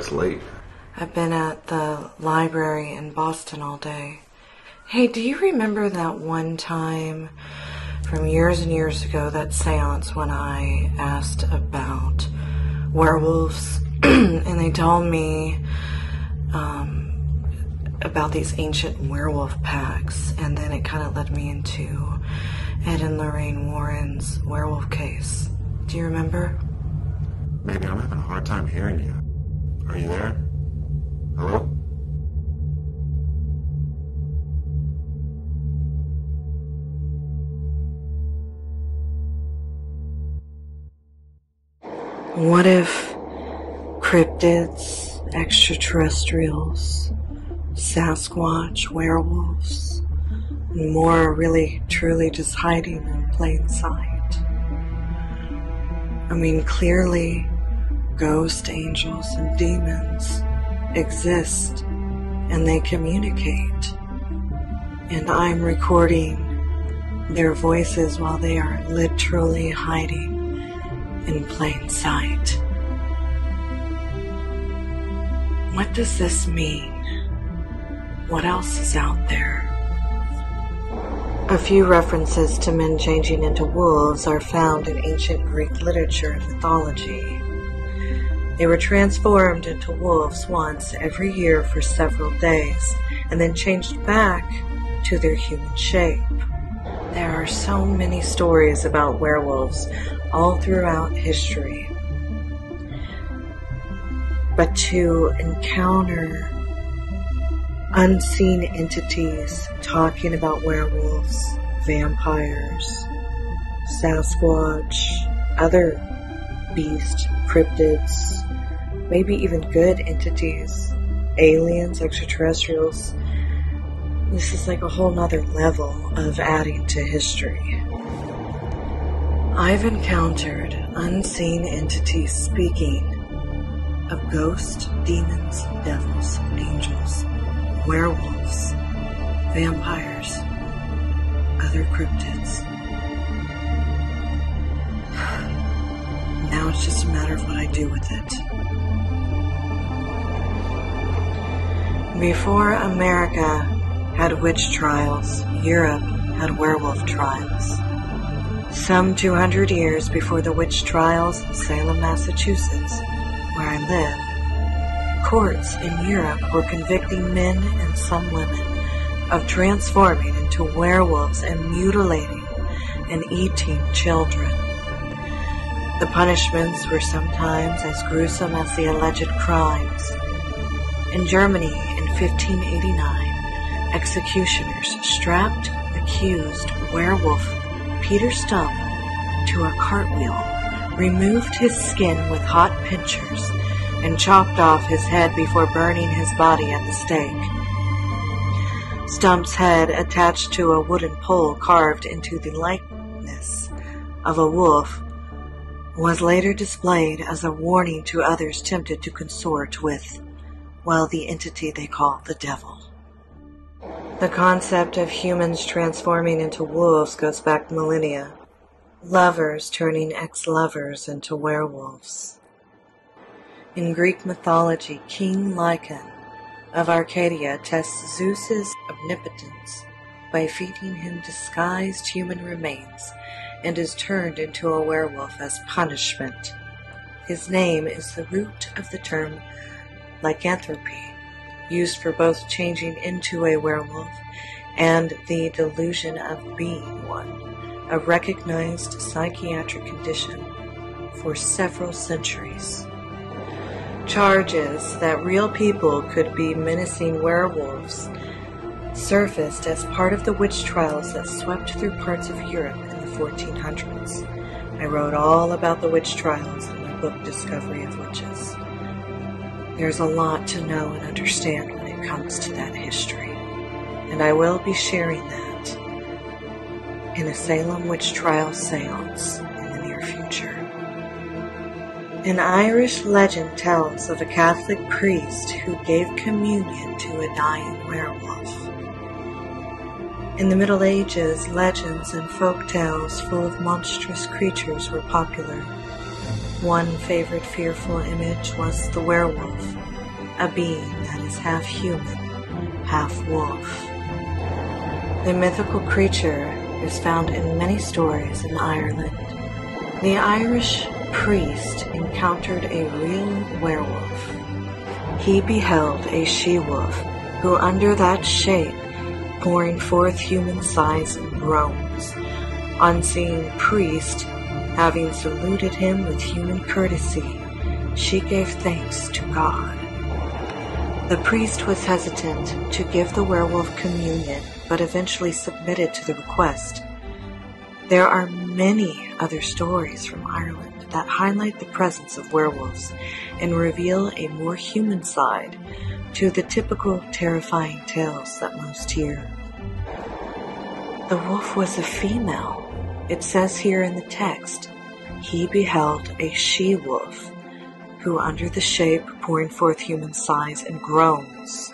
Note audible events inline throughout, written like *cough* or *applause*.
It's late. I've been at the library in Boston all day. Hey, do you remember that one time from years and years ago, that seance when I asked about werewolves? *clears throat* and they told me um, about these ancient werewolf packs, and then it kind of led me into Ed and Lorraine Warren's werewolf case. Do you remember? Maybe I'm having a hard time hearing you. Are you there? Hello? What if cryptids, extraterrestrials, Sasquatch, werewolves, and more are really truly just hiding in plain sight? I mean, clearly, ghost angels and demons exist and they communicate. And I'm recording their voices while they are literally hiding in plain sight. What does this mean? What else is out there? A few references to men changing into wolves are found in ancient Greek literature and mythology. They were transformed into wolves once every year for several days, and then changed back to their human shape. There are so many stories about werewolves all throughout history. But to encounter unseen entities talking about werewolves, vampires, Sasquatch, other beasts, cryptids, maybe even good entities, aliens, extraterrestrials. This is like a whole nother level of adding to history. I've encountered unseen entities speaking of ghosts, demons, devils, angels, werewolves, vampires, other cryptids. Now it's just a matter of what I do with it. Before America had witch trials, Europe had werewolf trials. Some 200 years before the witch trials in Salem, Massachusetts, where I live, courts in Europe were convicting men and some women of transforming into werewolves and mutilating and eating children. The punishments were sometimes as gruesome as the alleged crimes. In Germany in 1589, executioners strapped accused werewolf Peter Stump to a cartwheel, removed his skin with hot pincers, and chopped off his head before burning his body at the stake. Stump's head, attached to a wooden pole carved into the likeness of a wolf, was later displayed as a warning to others tempted to consort with, well, the entity they call the devil. The concept of humans transforming into wolves goes back millennia. Lovers turning ex-lovers into werewolves. In Greek mythology, King Lycaon of Arcadia tests Zeus's omnipotence by feeding him disguised human remains and is turned into a werewolf as punishment. His name is the root of the term lycanthropy, used for both changing into a werewolf and the delusion of being one, a recognized psychiatric condition for several centuries. Charges that real people could be menacing werewolves surfaced as part of the witch trials that swept through parts of Europe 1400s. I wrote all about the witch trials in my book Discovery of Witches. There's a lot to know and understand when it comes to that history, and I will be sharing that in a Salem witch trial seance in the near future. An Irish legend tells of a Catholic priest who gave communion to a dying werewolf. In the Middle Ages, legends and folk tales full of monstrous creatures were popular. One favorite fearful image was the werewolf, a being that is half human, half wolf. The mythical creature is found in many stories in Ireland. The Irish priest encountered a real werewolf. He beheld a she-wolf who under that shape pouring forth human-sized groans. On seeing priest having saluted him with human courtesy, she gave thanks to God. The priest was hesitant to give the werewolf communion, but eventually submitted to the request. There are many other stories from Ireland that highlight the presence of werewolves and reveal a more human side to the typical terrifying tales that most hear. The wolf was a female. It says here in the text, he beheld a she-wolf who under the shape pouring forth human sighs and groans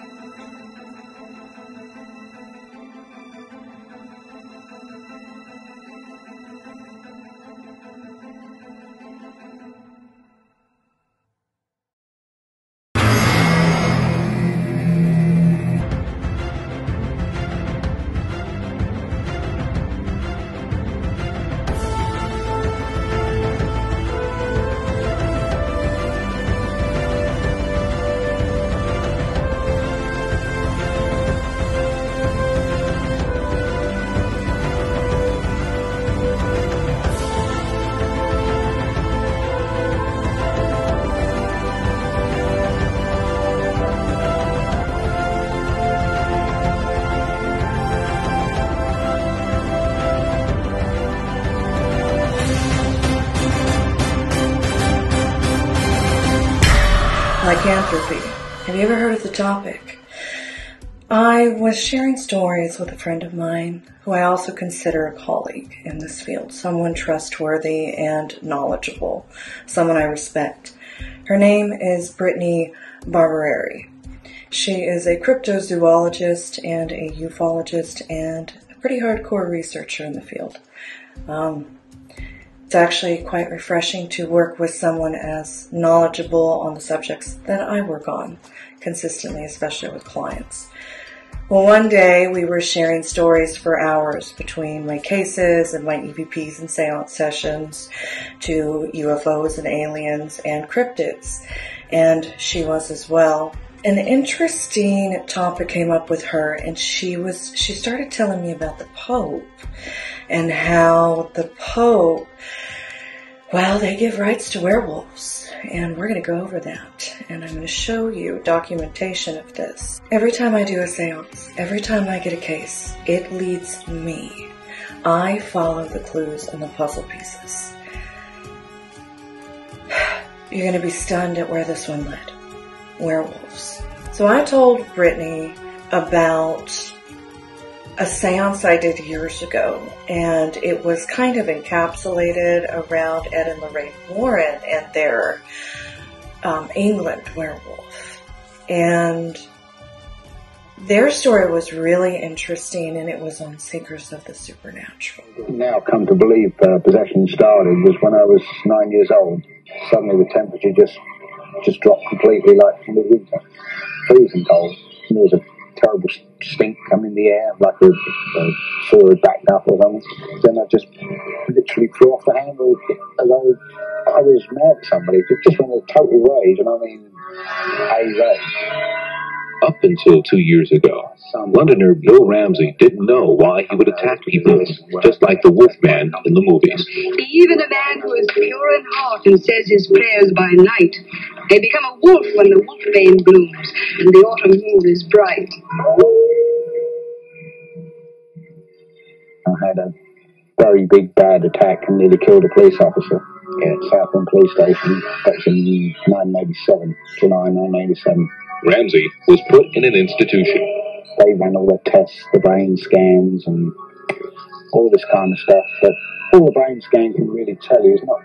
was sharing stories with a friend of mine who I also consider a colleague in this field, someone trustworthy and knowledgeable, someone I respect. Her name is Brittany Barberari. She is a cryptozoologist and a ufologist and a pretty hardcore researcher in the field. Um, it's actually quite refreshing to work with someone as knowledgeable on the subjects that I work on consistently, especially with clients. Well, one day we were sharing stories for hours between my cases and my EVPs and seance sessions to UFOs and aliens and cryptids. And she was as well. An interesting topic came up with her and she was, she started telling me about the Pope and how the Pope, well, they give rights to werewolves. And we're going to go over that. And I'm going to show you documentation of this. Every time I do a seance, every time I get a case, it leads me. I follow the clues and the puzzle pieces. *sighs* You're going to be stunned at where this one led. Werewolves. So I told Brittany about a seance I did years ago, and it was kind of encapsulated around Ed and Lorraine Warren and their um, England werewolf. And their story was really interesting, and it was on Seekers of the Supernatural. Now come to believe uh, possession started was when I was nine years old. Suddenly the temperature just just dropped completely, like from the winter, freezing cold. And there was a terrible stink come in the air, like a, a saw had backed up or something. Then I just literally threw off the handle as though I was mad at somebody. Just went a total rage, and I mean, a rage. Up until two years ago, Londoner Bill Ramsey didn't know why he would attack people, just like the Wolfman in the movies. Even a man who is pure in heart and says his prayers by night may become a wolf when the wolfbane blooms and the autumn moon is bright. I had a very big bad attack and nearly killed a police officer at Southend Police Station. That was in 1987, July 1987. Ramsey was put in an institution. They ran all the tests, the brain scans, and all this kind of stuff. But all the brain scan can really tell you is not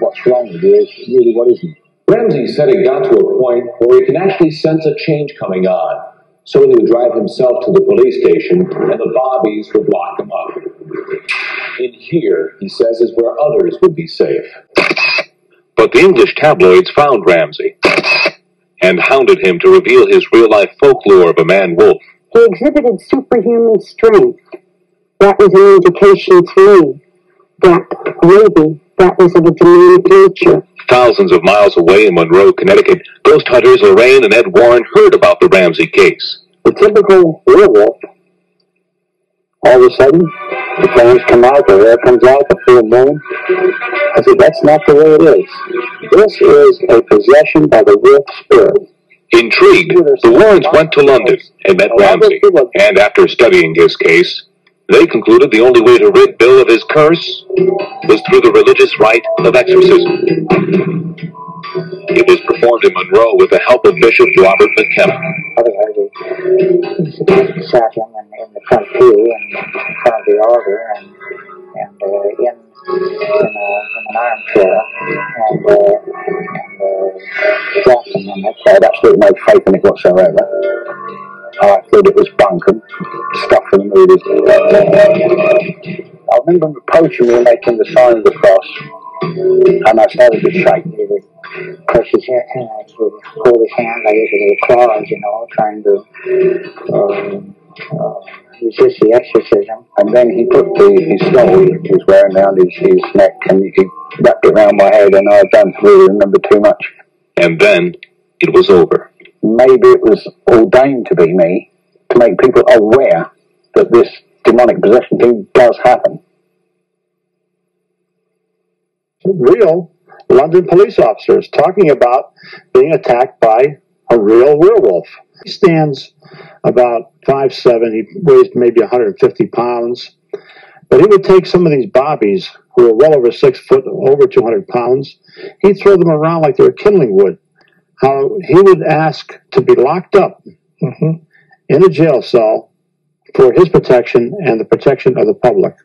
what's wrong with you, it's really what isn't. Ramsey said it got to a point where he can actually sense a change coming on. So he would drive himself to the police station and the bobbies would lock him up. In here, he says, is where others would be safe. But the English tabloids found Ramsey and hounded him to reveal his real life folklore of a man wolf. He exhibited superhuman strength. That was an indication to me that maybe that was of a demonic nature. Thousands of miles away in Monroe, Connecticut, ghost hunters Lorraine and Ed Warren heard about the Ramsey case. The typical werewolf, all of a sudden, the flames come out, the hair comes out, the full moon. I said, that's not the way it is. This is a possession by the wolf spirit. Intrigued, the Warrens went to London and met Ramsey, and after studying his case, they concluded the only way to rid Bill of his curse was through the religious rite of exorcism. It was performed in Monroe with the help of Bishop Robert McKenna. Otherwise, sat him in, in the front pew and in front of the altar and, and uh, in, in, a, in an armchair and, uh, and uh, dropped him in it. I had absolutely no faith in it whatsoever. I thought it was bunk and stuff for the movies. I remember approaching me and making the sign of the cross, and I started to shake. his hand, uh, he would hold his hand like his little claws, you know, trying to um, uh, resist the exorcism. And then he put the, his stole he was wearing around his, his neck and he wrapped it around my head, and I don't really remember too much. And then it was over. Maybe it was ordained to be me to make people aware that this demonic possession thing does happen. real London police officers talking about being attacked by a real werewolf. He stands about five seven. He weighs maybe 150 pounds. But he would take some of these bobbies who were well over six foot, over 200 pounds. He'd throw them around like they were kindling wood. How he would ask to be locked up mm-hmm. in a jail cell for his protection and the protection of the public.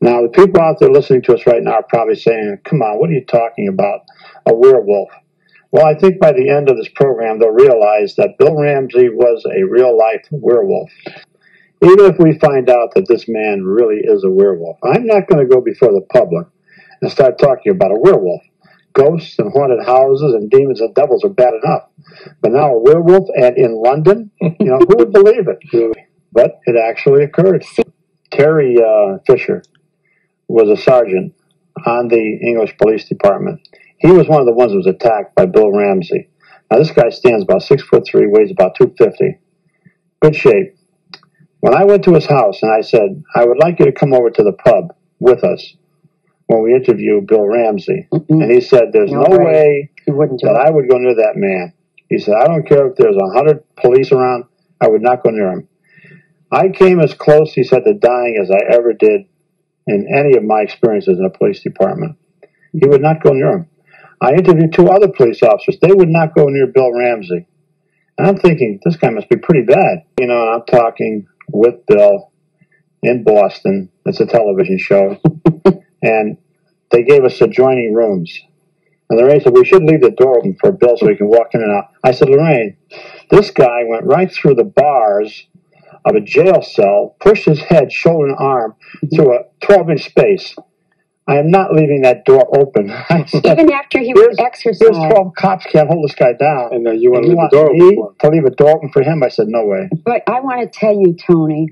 Now, the people out there listening to us right now are probably saying, come on, what are you talking about? A werewolf. Well, I think by the end of this program, they'll realize that Bill Ramsey was a real life werewolf. Even if we find out that this man really is a werewolf, I'm not going to go before the public and start talking about a werewolf. Ghosts and haunted houses and demons and devils are bad enough. But now a werewolf and in London, you know, who would believe it? But it actually occurred. Terry uh, Fisher was a sergeant on the English Police Department. He was one of the ones who was attacked by Bill Ramsey. Now this guy stands about six foot three, weighs about two fifty, good shape. When I went to his house and I said, I would like you to come over to the pub with us when we interviewed Bill Ramsey, mm-hmm. and he said, "There's no, No way. He wouldn't that it. I would go near that man." He said, "I don't care if there's a hundred police around, I would not go near him." I came as close, he said, to dying as I ever did in any of my experiences in a police department. He would not go near him. I interviewed two other police officers. They would not go near Bill Ramsey. And I'm thinking, this guy must be pretty bad. You know, and I'm talking with Bill in Boston. It's a television show. *laughs* and they gave us adjoining rooms. And Lorraine said, we should leave the door open for Bill so he can walk in and out. I said, Lorraine, this guy went right through the bars of a jail cell, pushed his head, shoulder, and arm through a 12 inch space. I am not leaving that door open. *laughs* Said, Even after he was exorcised. here's 12 cops can't hold this guy down. And uh, you want And to leave the door open me to leave a door open for him. I said, no way. But I want to tell you, Tony,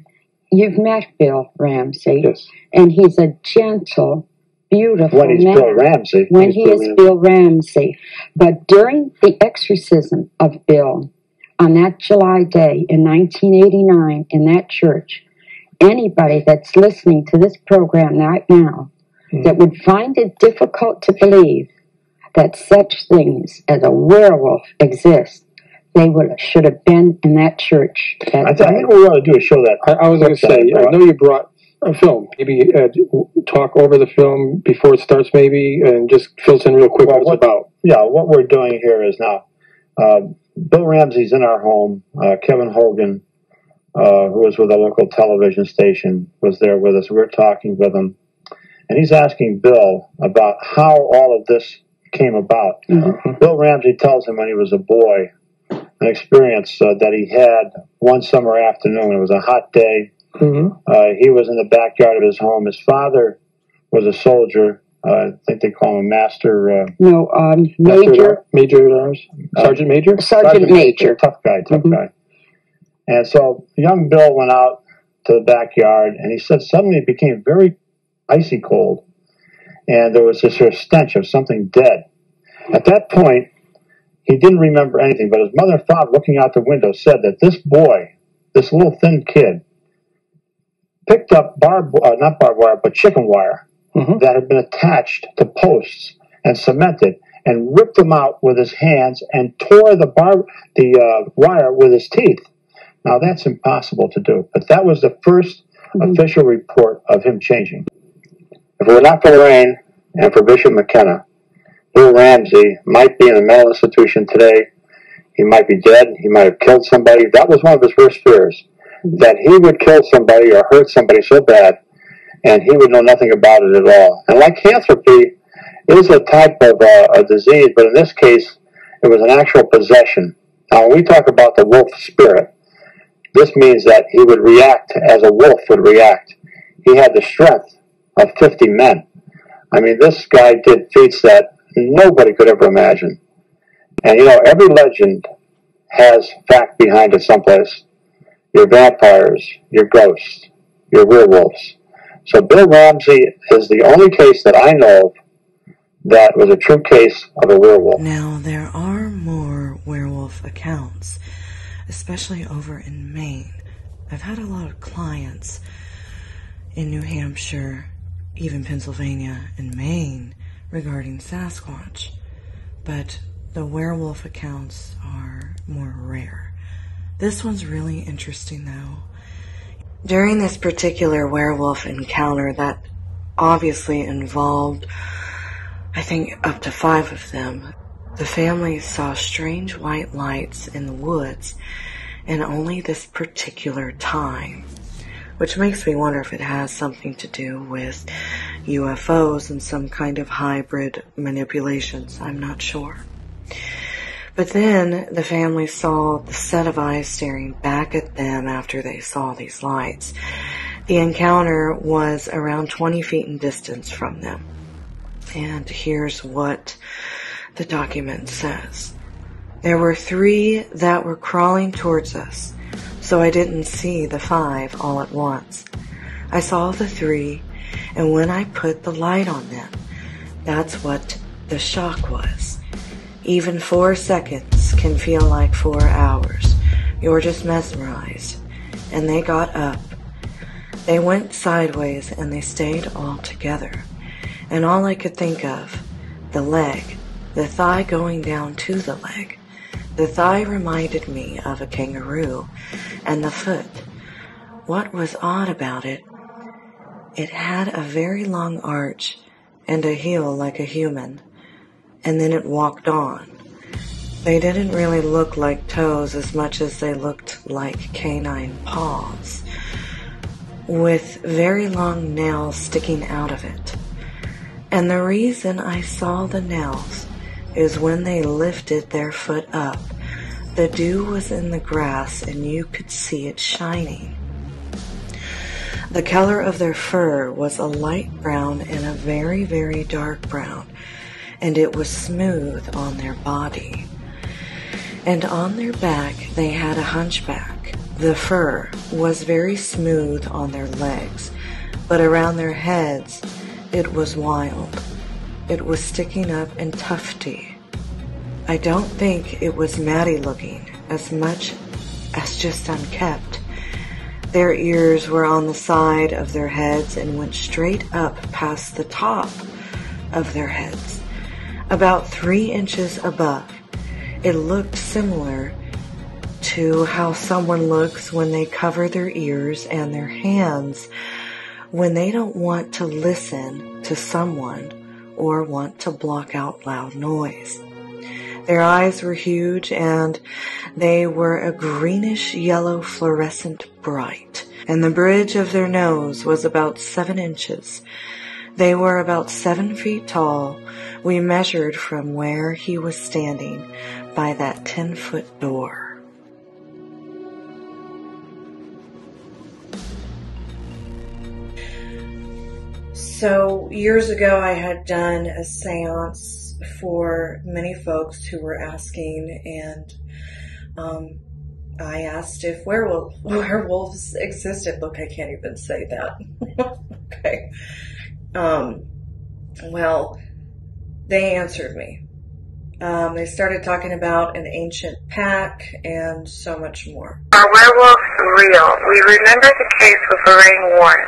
you've met Bill Ramsey, Yes. and he's a gentle, beautiful When he's man. Bill Ramsey. when he is Bill Ramsey. But during the exorcism of Bill on that July day in 1989 in that church, anybody that's listening to this program right now hmm. that would find it difficult to believe that such things as a werewolf exist, they would should have been in that church. That I, th- I think what we ought to do is show that. I, I was going to say, I know you brought a film. Maybe uh, talk over the film before it starts, maybe, and just fill us in real quick Well, what it's about. yeah, what we're doing here is now, uh, Bill Ramsey's in our home. Uh, Kevin Hogan, uh, who was with a local television station, was there with us. We are talking with him, and he's asking Bill about how all of this came about. Bill Ramsey tells him when he was a boy, an experience uh, that he had one summer afternoon. It was a hot day. Mm-hmm. Uh, he was in the backyard of his home. His father was a soldier Uh, I think they call him Master. Uh, no, um, Major. Major Arms? Sergeant Major? Sergeant, Sergeant Major. Tough guy, tough mm-hmm. guy. And so young Bill went out to the backyard and he said suddenly it became very icy cold and there was this sort of stench of something dead. At that point, he didn't remember anything, but his mother and father, looking out the window, said that this boy, this little thin kid, picked up barbed, uh, not barbed wire, but chicken wire mm-hmm. that had been attached to posts and cemented, and ripped them out with his hands and tore the bar, the uh, wire with his teeth. Now that's impossible to do, but that was the 1st mm-hmm. official report of him changing. If it were not for Lorraine and for Bishop McKenna, Bill Ramsey might be in a mental institution today. He might be dead. He might have killed somebody. That was one of his worst fears, that he would kill somebody or hurt somebody so bad, and he would know nothing about it at all. And lycanthropy is a type of uh, a disease, but in this case, it was an actual possession. Now, when we talk about the wolf spirit, this means that he would react as a wolf would react. He had the strength of 50 men. I mean, this guy did feats that nobody could ever imagine. And you know, every legend has fact behind it someplace. Your vampires, your ghosts, your werewolves. So Bill Ramsey is the only case that I know of that was a true case of a werewolf. Now, there are more werewolf accounts, especially over in Maine. I've had a lot of clients in New Hampshire, even Pennsylvania and Maine regarding Sasquatch, but the werewolf accounts are more rare. This one's really interesting though. During this particular werewolf encounter that obviously involved, I think, up to five of them, the family saw strange white lights in the woods and only this particular time which makes me wonder if it has something to do with UFOs and some kind of hybrid manipulations. I'm not sure. But then the family saw the set of eyes staring back at them after they saw these lights. The encounter was around 20 feet in distance from them. And here's what the document says. There were three that were crawling towards us so I didn't see the five all at once. I saw the three, and when I put the light on them, that's what the shock was. Even four seconds can feel like four hours. You're just mesmerized. And they got up. They went sideways and they stayed all together. And all I could think of, the leg, the thigh going down to the leg, the thigh reminded me of a kangaroo, and the foot. What was odd about it, it had a very long arch and a heel like a human, and then it walked on. They didn't really look like toes as much as they looked like canine paws, with very long nails sticking out of it. And the reason I saw the nails is when they lifted their foot up. The dew was in the grass and you could see it shining. The color of their fur was a light brown and a very, very dark brown, and it was smooth on their body. And on their back they had a hunchback. The fur was very smooth on their legs, but around their heads it was wild. It was sticking up and tufty. I don't think it was matty looking as much as just unkept. Their ears were on the side of their heads and went straight up past the top of their heads, about three inches above. It looked similar to how someone looks when they cover their ears and their hands when they don't want to listen to someone or want to block out loud noise. Their eyes were huge and they were a greenish yellow fluorescent bright, and the bridge of their nose was about seven inches. They were about seven feet tall. We measured from where he was standing by that ten foot door. So, years ago, I had done a seance for many folks who were asking, and um, I asked if werewolf, *laughs* werewolves existed. Look, I can't even say that. *laughs* okay. Um, well, they answered me. Um, they started talking about an ancient pack and so much more. Are werewolves real? We remember the case with Lorraine Warren.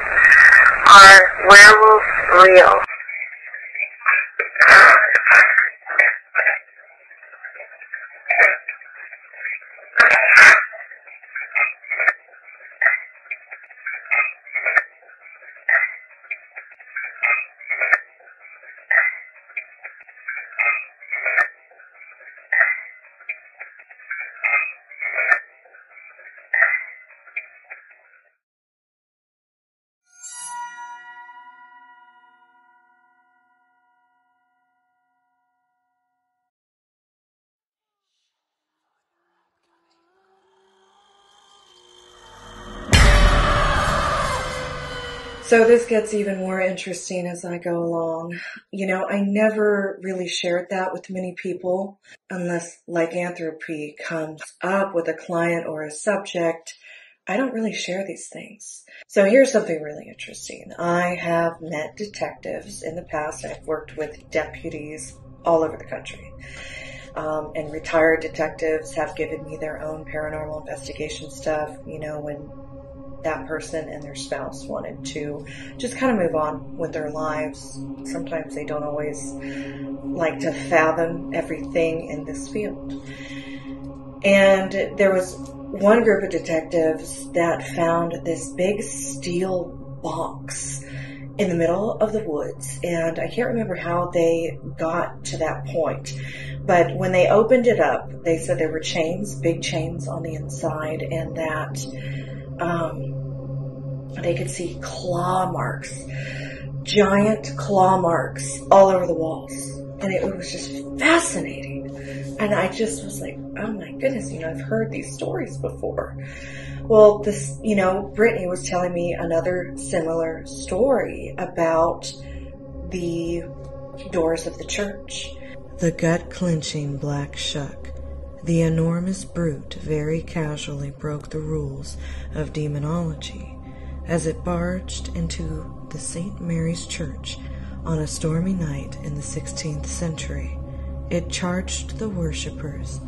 Are werewolves real? So this gets even more interesting as I go along. You know, I never really shared that with many people unless lycanthropy comes up with a client or a subject. I don't really share these things. So here's something really interesting. I have met detectives in the past. I've worked with deputies all over the country. Um, and retired detectives have given me their own paranormal investigation stuff. You know, when that person and their spouse wanted to just kind of move on with their lives. Sometimes they don't always like to fathom everything in this field. And there was one group of detectives that found this big steel box in the middle of the woods. And I can't remember how they got to that point. But when they opened it up, they said there were chains, big chains on the inside, and that um, they could see claw marks, giant claw marks all over the walls. And it was just fascinating. And I just was like, oh my goodness, you know, I've heard these stories before. Well, this, you know, Brittany was telling me another similar story about the doors of the church. The gut clenching black shuck the enormous brute very casually broke the rules of demonology as it barged into the St. Mary's Church on a stormy night in the 16th century. It charged the worshippers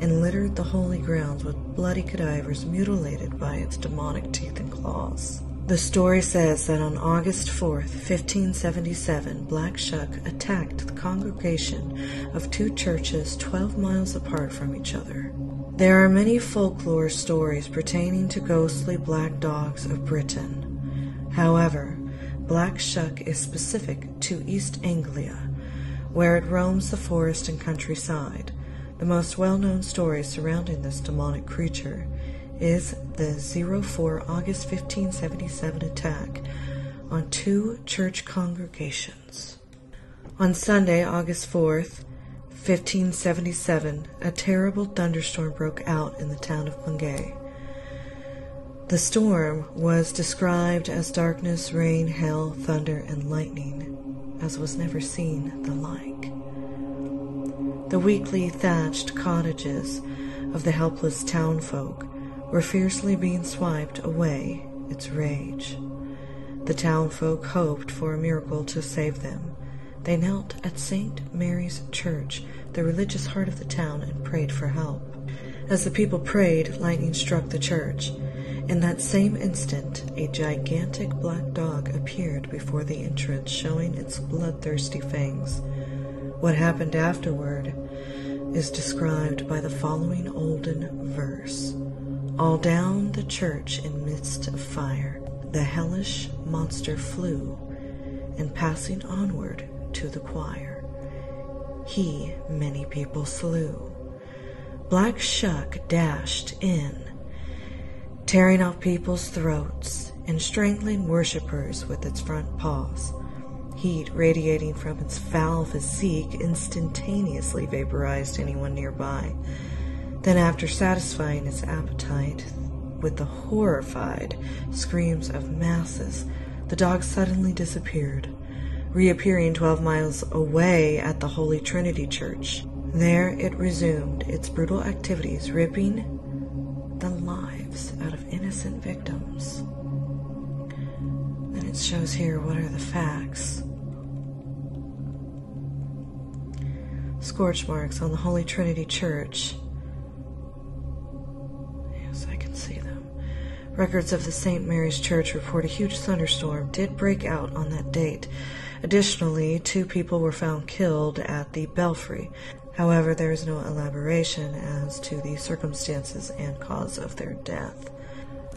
and littered the holy grounds with bloody cadavers mutilated by its demonic teeth and claws. The story says that on August 4th, 1577, Black Shuck attacked the congregation of two churches 12 miles apart from each other. There are many folklore stories pertaining to ghostly black dogs of Britain. However, Black Shuck is specific to East Anglia, where it roams the forest and countryside. The most well-known story surrounding this demonic creature is the 04 August 1577 attack on two church congregations. On Sunday, August 4th, 1577, a terrible thunderstorm broke out in the town of Bungay. The storm was described as darkness, rain, hail, thunder, and lightning, as was never seen the like. The weakly thatched cottages of the helpless townfolk were fiercely being swiped away its rage. The townfolk hoped for a miracle to save them. They knelt at St. Mary's Church, the religious heart of the town, and prayed for help. As the people prayed, lightning struck the church. In that same instant, a gigantic black dog appeared before the entrance, showing its bloodthirsty fangs. What happened afterward is described by the following olden verse. All down the church in midst of fire, the hellish monster flew, and passing onward to the choir, he many people slew. Black Shuck dashed in, tearing off people's throats and strangling worshippers with its front paws. Heat radiating from its foul physique instantaneously vaporized anyone nearby. Then, after satisfying its appetite with the horrified screams of masses, the dog suddenly disappeared, reappearing 12 miles away at the Holy Trinity Church. There it resumed its brutal activities, ripping the lives out of innocent victims. Then it shows here what are the facts. Scorch marks on the Holy Trinity Church. Records of the St. Mary's Church report a huge thunderstorm did break out on that date. Additionally, two people were found killed at the belfry. However, there is no elaboration as to the circumstances and cause of their death.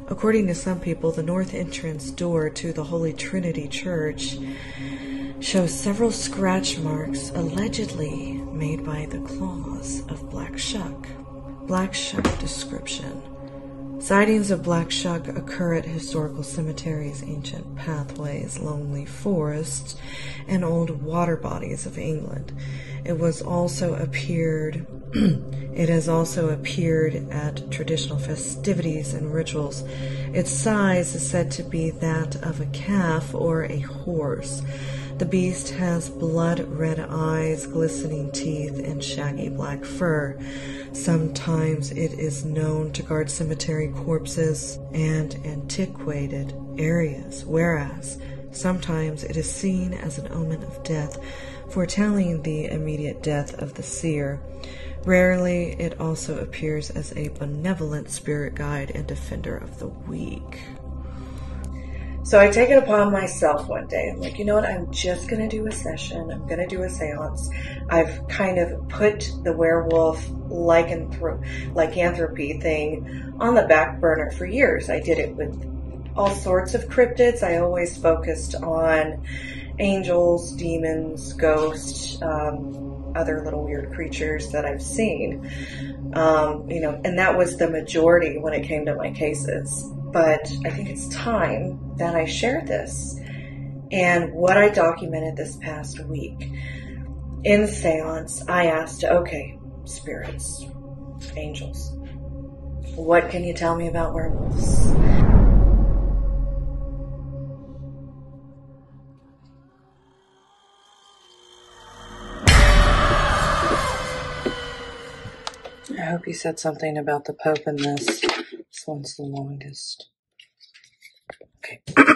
According to some people, the north entrance door to the Holy Trinity Church shows several scratch marks allegedly made by the claws of Black Shuck. Black Shuck description. Sightings of black shuck occur at historical cemeteries, ancient pathways, lonely forests, and old water bodies of England. It was also appeared *clears throat* it has also appeared at traditional festivities and rituals. Its size is said to be that of a calf or a horse. The beast has blood red eyes, glistening teeth, and shaggy black fur. Sometimes it is known to guard cemetery corpses and antiquated areas, whereas sometimes it is seen as an omen of death, foretelling the immediate death of the seer. Rarely, it also appears as a benevolent spirit guide and defender of the weak. So I take it upon myself one day. I'm like, you know what? I'm just going to do a session. I'm going to do a seance. I've kind of put the werewolf lycanthro- lycanthropy thing on the back burner for years. I did it with all sorts of cryptids. I always focused on angels, demons, ghosts, um, other little weird creatures that I've seen. Um, you know, and that was the majority when it came to my cases but I think it's time that I share this and what I documented this past week. In seance, I asked, okay, spirits, angels, what can you tell me about werewolves? I hope you said something about the Pope in this. One's the longest. *coughs* Okay. Let's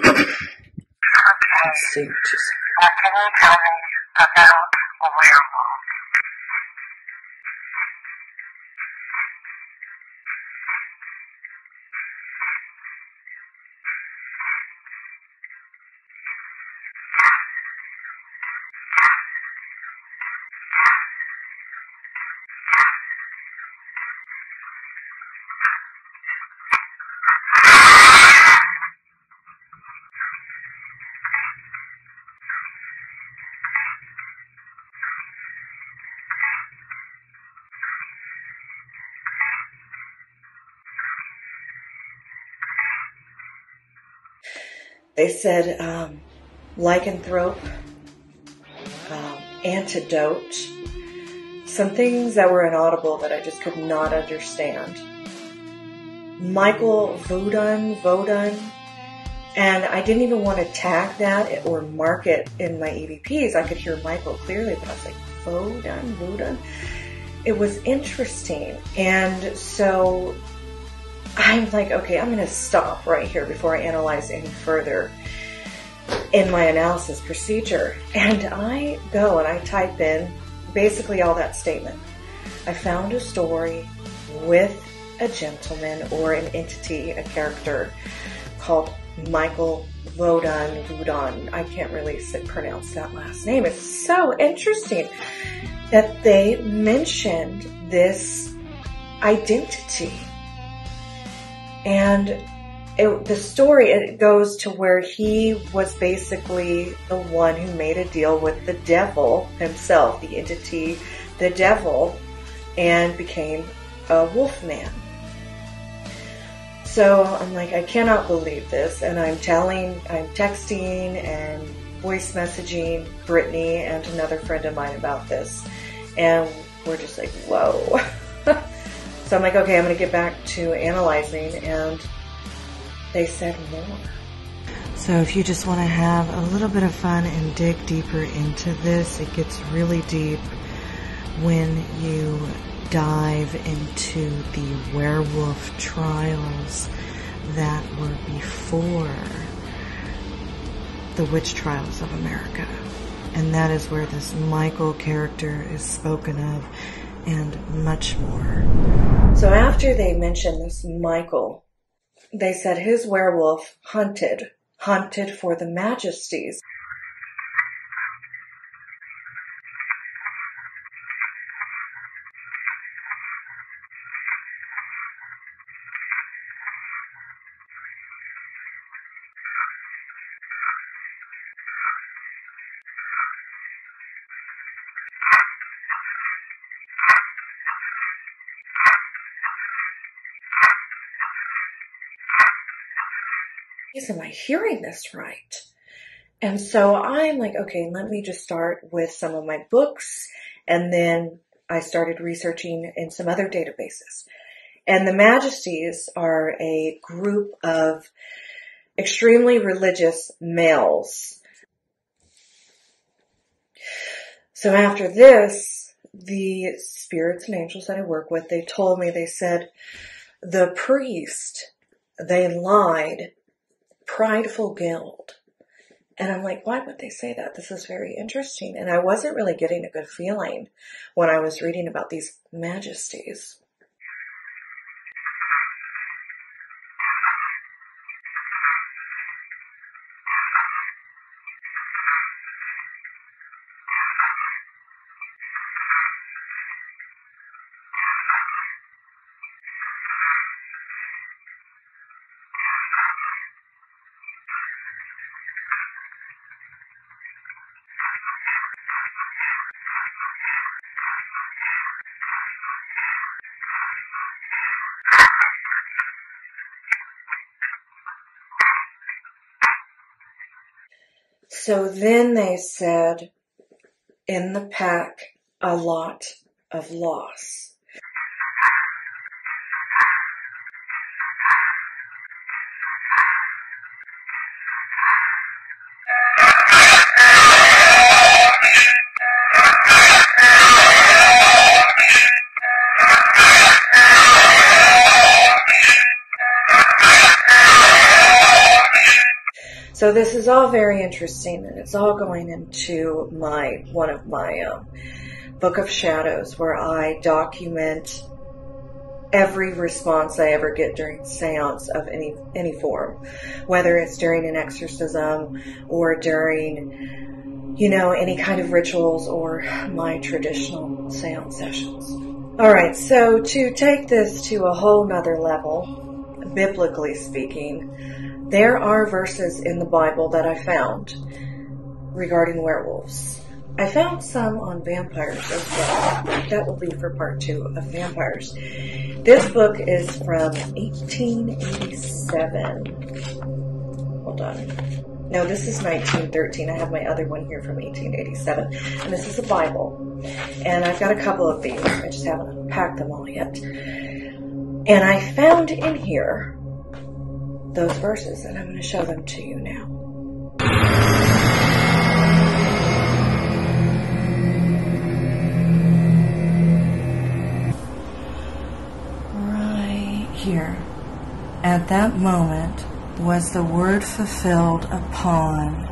see what you say. What can you tell me about werewolves? They said um, lycanthrope, um, antidote, some things that were inaudible that I just could not understand. Michael Vodun, Vodun, and I didn't even want to tag that or mark it in my EVPs. I could hear Michael clearly, but I was like, Vodun, Vodun. It was interesting. And so I'm like, okay, I'm going to stop right here before I analyze any further in my analysis procedure. And I go and I type in basically all that statement. I found a story with a gentleman or an entity, a character called Michael Vodan, Vodan. I can't really sit, pronounce that last name. It's so interesting that they mentioned this identity and it, the story it goes to where he was basically the one who made a deal with the devil himself, the entity, the devil, and became a wolf man. So I'm like, I cannot believe this, and I'm telling, I'm texting and voice messaging Brittany and another friend of mine about this, and we're just like, whoa. *laughs* So I'm like, okay, I'm going to get back to analyzing, and they said more. So if you just want to have a little bit of fun and dig deeper into this, it gets really deep when you dive into the werewolf trials that were before the witch trials of America. And that is where this Michael character is spoken of and much more. So after they mentioned this Michael, they said his werewolf hunted, hunted for the majesties. Am I hearing this right? And so I'm like, okay, let me just start with some of my books. And then I started researching in some other databases. And the Majesties are a group of extremely religious males. So after this, the spirits and angels that I work with, they told me, they said, the priest, they lied prideful guild. And I'm like, why would they say that? This is very interesting. And I wasn't really getting a good feeling when I was reading about these majesties. So then they said, in the pack, a lot of loss. So this is all very interesting and it's all going into my, one of my, um, book of shadows where I document every response I ever get during seance of any, any form, whether it's during an exorcism or during, you know, any kind of rituals or my traditional seance sessions. Alright, so to take this to a whole nother level, biblically speaking, there are verses in the Bible that I found regarding werewolves. I found some on vampires as well. That will be for part two of vampires. This book is from 1887. Hold on. No, this is 1913. I have my other one here from 1887. And this is a Bible. And I've got a couple of these. I just haven't unpacked them all yet. And I found in here those verses, and I'm going to show them to you now. Right here. At that moment was the word fulfilled upon,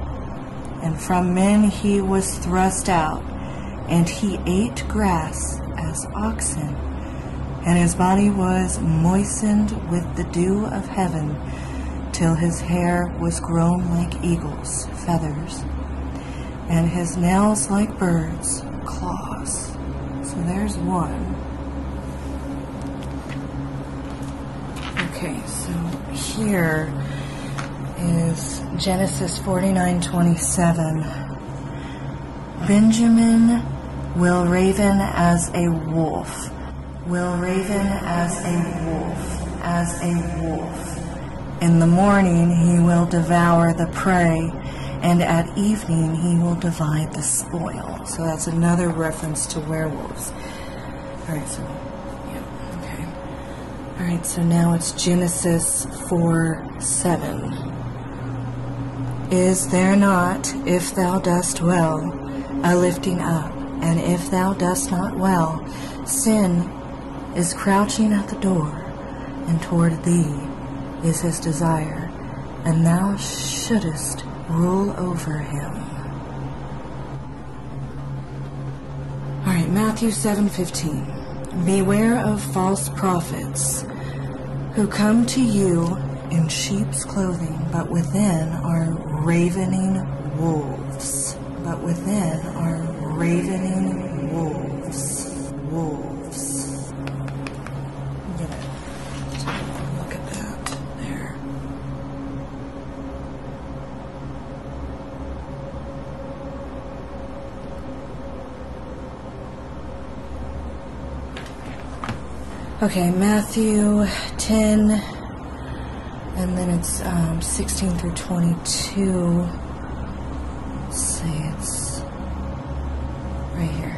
and from men he was thrust out, and he ate grass as oxen, and his body was moistened with the dew of heaven till his hair was grown like eagle's feathers, and his nails like birds' claws. So there's one. Okay, so here is Genesis 49:27. Benjamin will raven as a wolf, will raven as a wolf, as a wolf. In the morning he will devour the prey, and at evening he will divide the spoil. So that's another reference to werewolves. All right, so, yeah, okay. All right, so now it's Genesis 4 7. Is there not, if thou dost well, a lifting up? And if thou dost not well, sin is crouching at the door, and toward thee is his desire, and thou shouldest rule over him. All right, Matthew 7:15. Beware of false prophets who come to you in sheep's clothing, but within are ravening wolves. But within are ravening wolves. Wolves. Get it. Look at that there. Okay, Matthew 10, and then it's um, 16 through 22. Let's see, it's right here.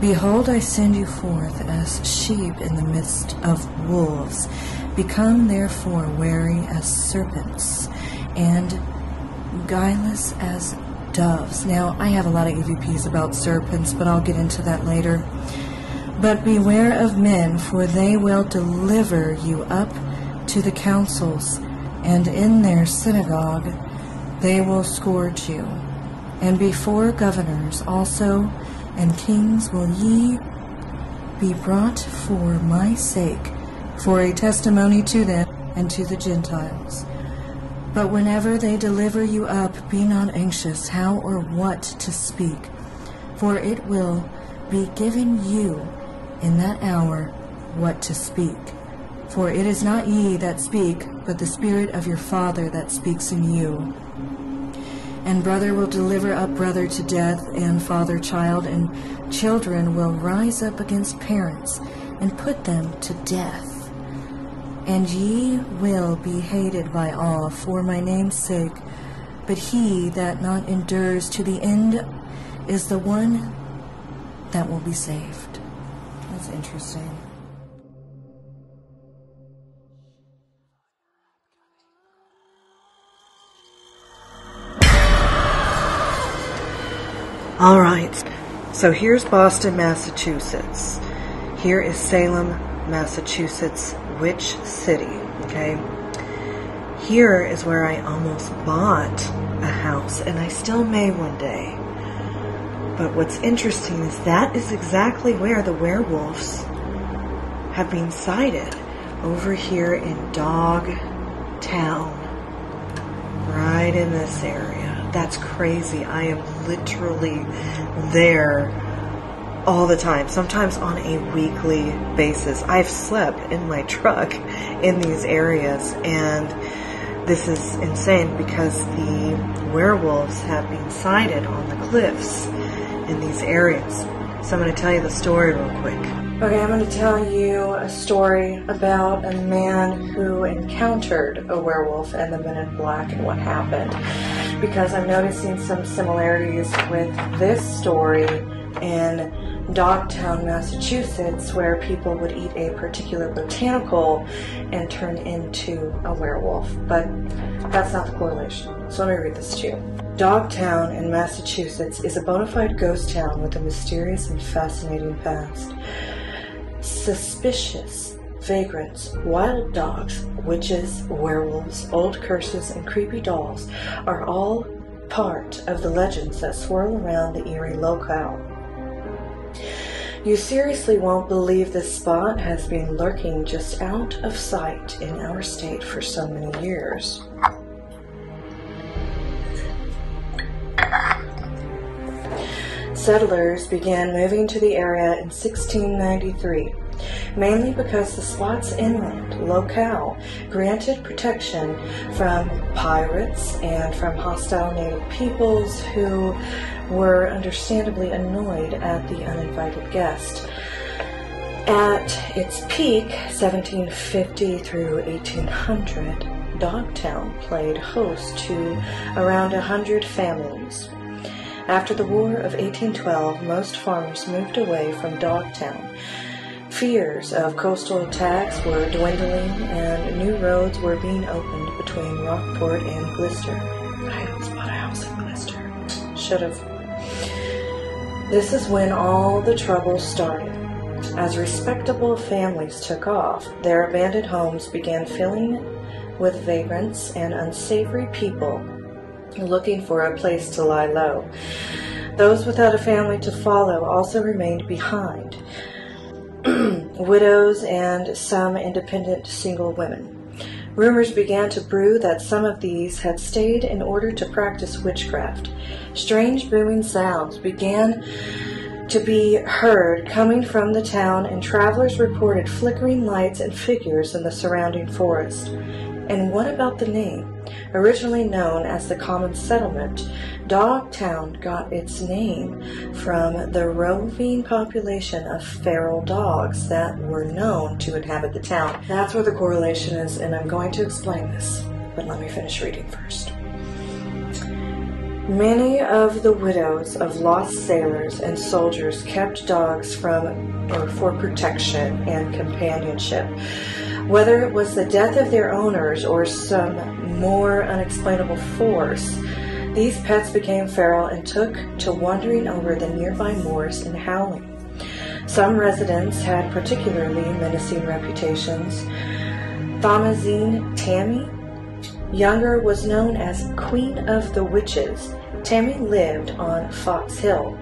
Behold, I send you forth as sheep in the midst of wolves. Become therefore wary as serpents and guileless as doves. Now, I have a lot of EVPs about serpents, but I'll get into that later. But beware of men, for they will deliver you up to the councils, and in their synagogue they will scourge you. And before governors also and kings will ye be brought for my sake, for a testimony to them and to the Gentiles. But whenever they deliver you up, be not anxious how or what to speak, for it will be given you in that hour what to speak. For it is not ye that speak, but the Spirit of your Father that speaks in you. And brother will deliver up brother to death, and father child, and children will rise up against parents, and put them to death. And ye will be hated by all for my name's sake, but he that not endures to the end is the one that will be saved. That's interesting. All right, so here's Boston, Massachusetts. Here is Salem, Massachusetts, witch city? Okay. Here is where I almost bought a house, and I still may one day. But what's interesting is that is exactly where the werewolves have been sighted over here in Dog Town, right in this area. That's crazy. I am literally there all the time, sometimes on a weekly basis. I've slept in my *laughs* truck in these areas, and this is insane because the werewolves have been sighted on the cliffs in these areas. So I'm going to tell you the story real quick. Okay, I'm going to tell you a story about a man who encountered a werewolf and the men in black and what happened. Because I'm noticing some similarities with this story in Dogtown, Massachusetts, where people would eat a particular botanical and turn into a werewolf. But that's not the correlation. So let me read this to you. Dogtown in Massachusetts is a bona fide ghost town with a mysterious and fascinating past. Suspicious vagrants, wild dogs, witches, werewolves, old curses, and creepy dolls are all part of the legends that swirl around the eerie locale. You seriously won't believe this spot has been lurking just out of sight in our state for so many years. Settlers began moving to the area in 1693, mainly because the spot's inland locale granted protection from pirates and from hostile native peoples who were understandably annoyed at the uninvited guest. At its peak, 1750 through 1800, Dogtown played host to around a hundred families. After the War of 1812, most farmers moved away from Dogtown. Fears of coastal attacks were dwindling, and new roads were being opened between Rockport and Gloucester. I house in Westminster should have. This is when all the trouble started. As respectable families took off, their abandoned homes began filling with vagrants and unsavory people looking for a place to lie low. Those without a family to follow also remained behind. *clears throat* Widows and some independent single women. Rumors began to brew that some of these had stayed in order to practice witchcraft. Strange booming sounds began to be heard coming from the town, and travelers reported flickering lights and figures in the surrounding forest. And what about the name? Originally known as the Common Settlement, Dogtown got its name from the roving population of feral dogs that were known to inhabit the town. That's where the correlation is, and I'm going to explain this, but let me finish reading first. Many of the widows of lost sailors and soldiers kept dogs from or for protection and companionship. Whether it was the death of their owners or some more unexplainable force, these pets became feral and took to wandering over the nearby moors and howling. Some residents had particularly menacing reputations. Thomasine Tammy, younger, was known as Queen of the Witches. Tammy lived on Fox Hill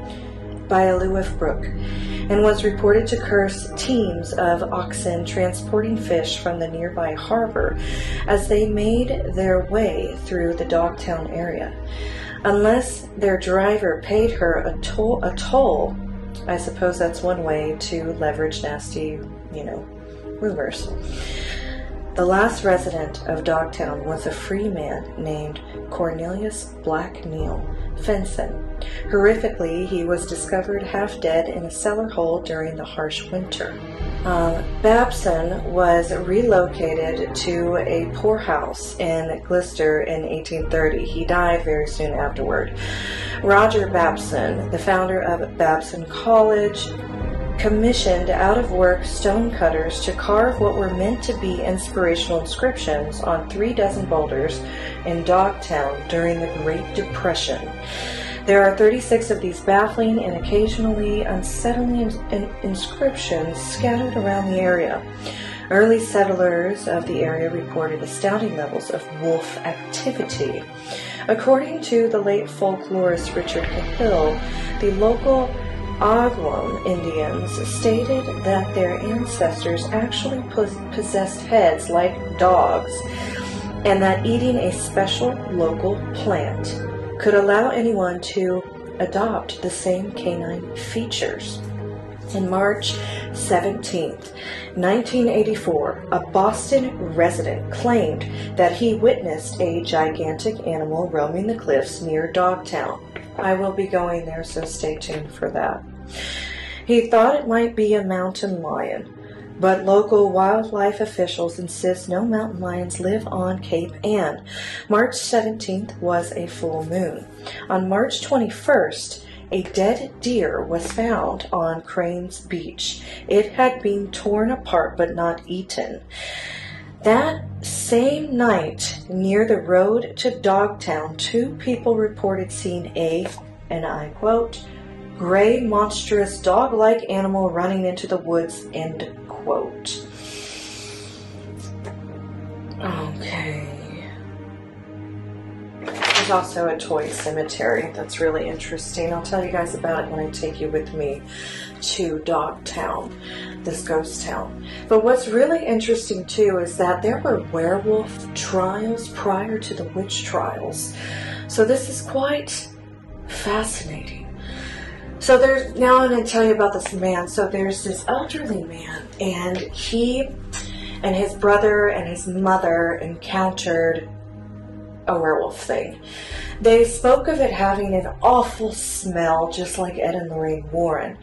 by a Alewife Brook and was reported to curse teams of oxen transporting fish from the nearby harbor as they made their way through the Dogtown area. Unless their driver paid her a toll, a toll, I suppose that's one way to leverage nasty, you know, rumors. The last resident of Dogtown was a free man named Cornelius Black Neil Finson. Horrifically, he was discovered half dead in a cellar hole during the harsh winter. Um, Babson was relocated to a poorhouse in Gloucester in 1830. He died very soon afterward. Roger Babson, the founder of Babson College, commissioned out of work stonecutters to carve what were meant to be inspirational inscriptions on three dozen boulders in Dogtown during the Great Depression. There are 36 of these baffling and occasionally unsettling inscriptions scattered around the area. Early settlers of the area reported astounding levels of wolf activity. According to the late folklorist Richard Cahill, the local Oglala Indians stated that their ancestors actually possessed heads like dogs and that eating a special local plant could allow anyone to adopt the same canine features. In March 17, 1984, a Boston resident claimed that he witnessed a gigantic animal roaming the cliffs near Dogtown. I will be going there, so stay tuned for that. He thought it might be a mountain lion, but local wildlife officials insist no mountain lions live on Cape Ann. March 17th was a full moon. On March 21st, a dead deer was found on Cranes Beach. It had been torn apart but not eaten. That same night, near the road to Dogtown, two people reported seeing a, and I quote, gray, monstrous, dog like animal running into the woods, end quote. Okay. There's also a toy cemetery that's really interesting. I'll tell you guys about it when I take you with me to Dogtown, this ghost town. But what's really interesting too is that there were werewolf trials prior to the witch trials. So this is quite fascinating. So there's now I'm going to tell you about this man. So there's this elderly man, and he and his brother and his mother encountered a werewolf thing. They spoke of it having an awful smell, just like Ed and Lorraine Warren.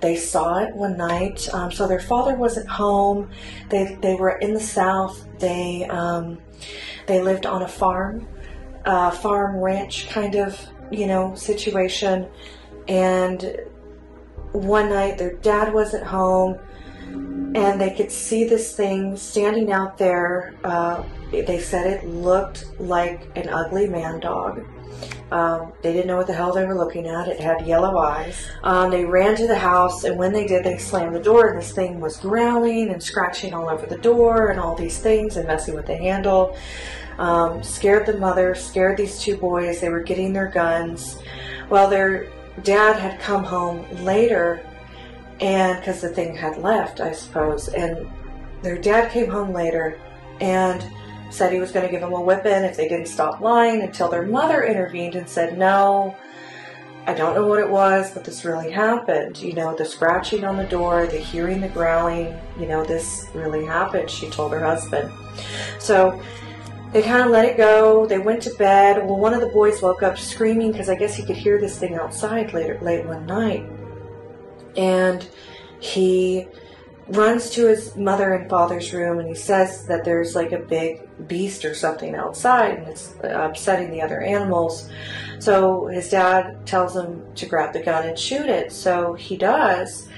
They saw it one night. Um, so their father wasn't home. They they were in the south. They um, they lived on a farm, uh, farm ranch kind of you know situation. And one night their dad wasn't home and they could see this thing standing out there uh, they said it looked like an ugly man dog. Um, they didn't know what the hell they were looking at. It had yellow eyes. Um, they ran to the house, and when they did, they slammed the door, and this thing was growling and scratching all over the door and all these things and messing with the handle. Um, scared the mother, scared these two boys. They were getting their guns. Well, their dad had come home later, and because the thing had left, I suppose, and their dad came home later and said he was going to give them a whipping if they didn't stop lying until their mother intervened and said, No, I don't know what it was, but this really happened. You know, the scratching on the door, the hearing the growling, you know, this really happened, she told her husband. So they kind of let it go. They went to bed. Well, one of the boys woke up screaming because I guess he could hear this thing outside later, late one night. And he runs to his mother and father's room and he says that there's like a big beast or something outside and it's uh, upsetting the other animals. So his dad tells him to grab the gun and shoot it. So he does.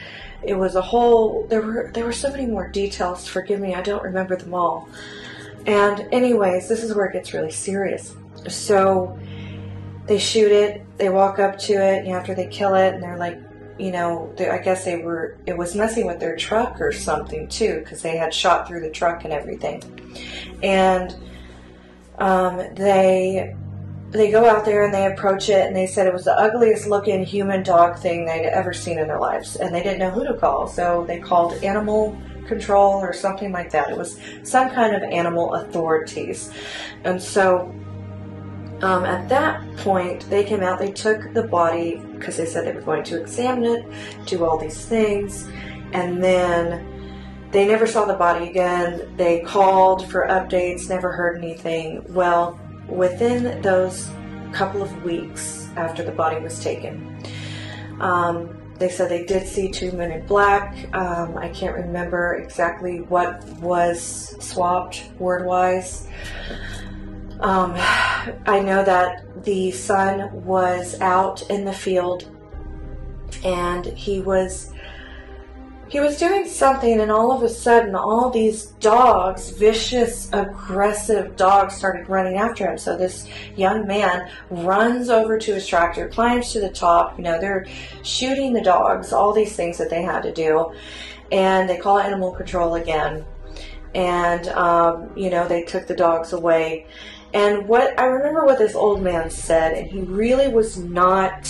It was a whole there were there were so many more details, forgive me, I don't remember them all. And anyways, this is where it gets really serious. So they shoot it, they walk up to it, and after they kill it and they're like you know, they, I guess they were, it was messing with their truck or something too, because they had shot through the truck and everything. And um, they they go out there and they approach it and they said it was the ugliest looking human dog thing they'd ever seen in their lives. And they didn't know who to call so they called animal control or something like that. It was some kind of animal authorities. And so um, at that point, they came out, they took the body because they said they were going to examine it, do all these things, and then they never saw the body again. They called for updates, never heard anything. Well, within those couple of weeks after the body was taken, um, they said they did see two men in black. Um, I can't remember exactly what was swapped word wise. Um, I know that the son was out in the field and he was he was doing something and all of a sudden all these dogs vicious aggressive dogs started running after him. So this young man runs over to his tractor climbs to the top you know they're shooting the dogs all these things that they had to do. And they call animal control again. And um, you know they took the dogs away and what I remember what this old man said, and he really was not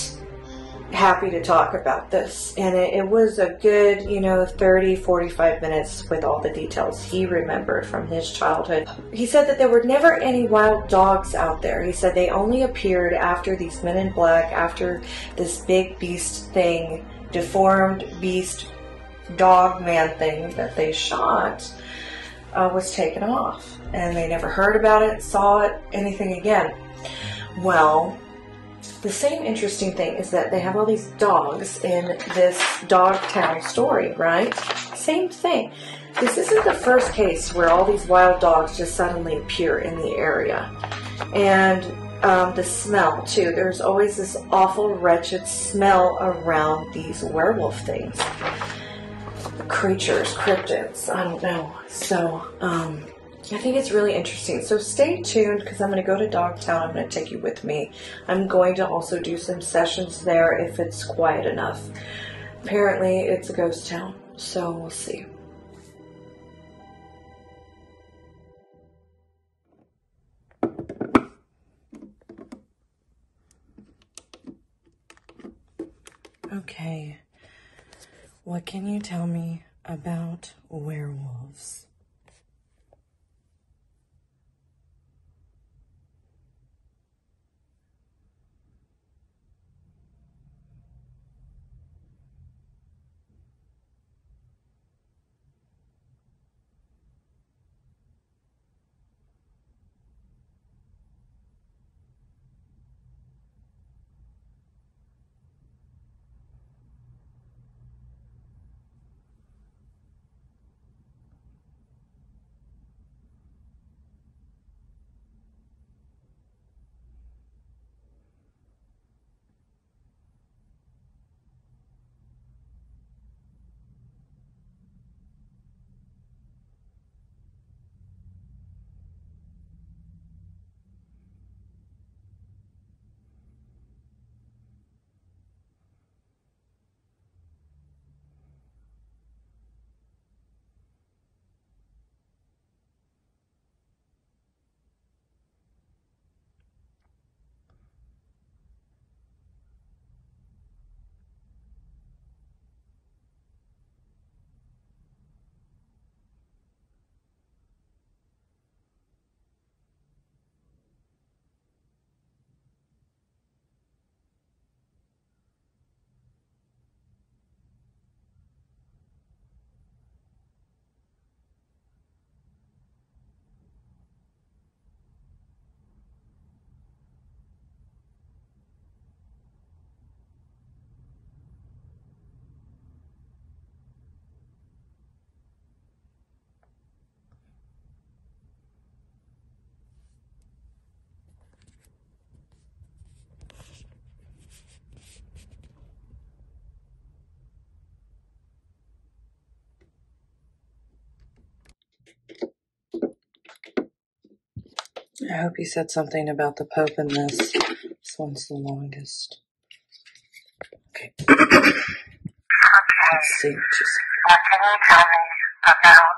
happy to talk about this. And it, it, was a good, you know, 30, 45 minutes with all the details he remembered from his childhood. He said that there were never any wild dogs out there. He said they only appeared after these men in black, after this big beast thing, deformed beast dog man thing that they shot uh, was taken off and they never heard about it, saw it, anything again. Well, the same interesting thing is that they have all these dogs in this dog town story, right? Same thing. This isn't the first case where all these wild dogs just suddenly appear in the area. And um, the smell, too. There's always this awful, wretched smell around these werewolf things. Creatures, cryptids, I don't know. So, um, I think it's really interesting. So stay tuned because I'm going to go to Dogtown. I'm going to take you with me. I'm going to also do some sessions there if it's quiet enough. Apparently, it's a ghost town, so we'll see. Okay, what can you tell me about werewolves? I hope he said something about the Pope in this. This one's the longest. Okay. *coughs* Let's see what she said. What can you tell me about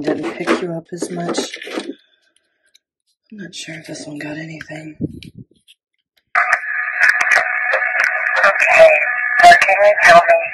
one didn't pick you up as much. I'm not sure if this one got anything. Okay, can you tell me